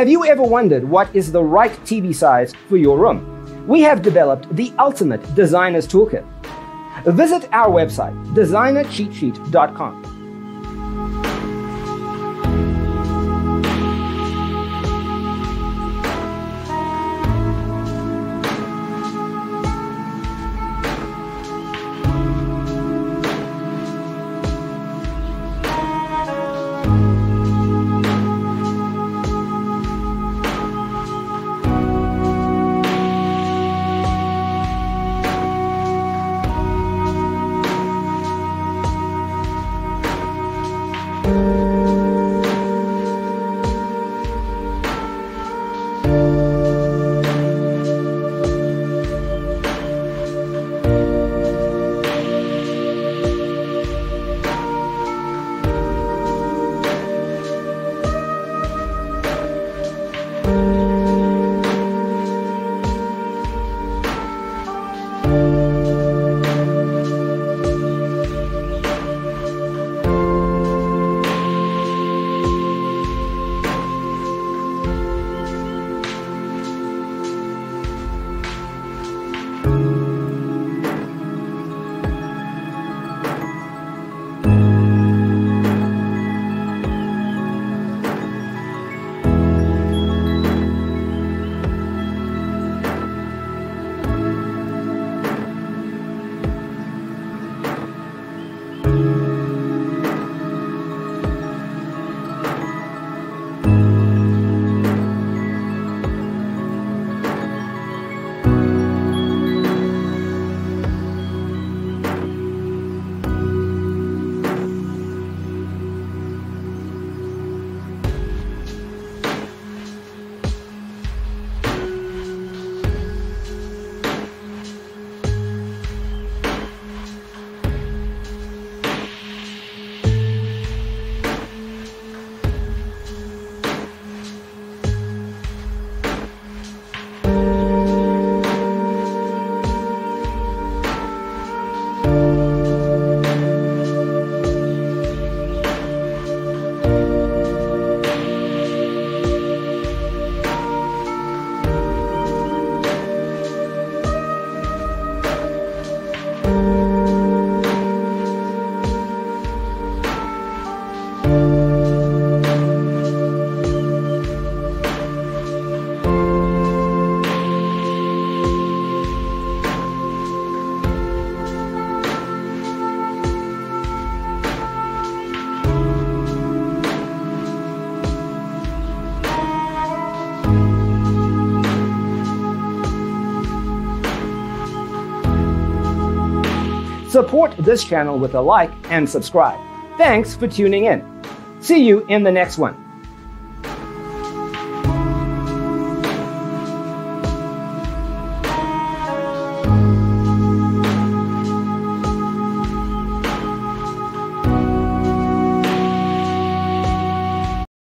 Have you ever wondered what is the right TV size for your room? We have developed the ultimate designer's toolkit. Visit our website, designercheatsheet.com. Support this channel with a like and subscribe. Thanks for tuning in. See you in the next one.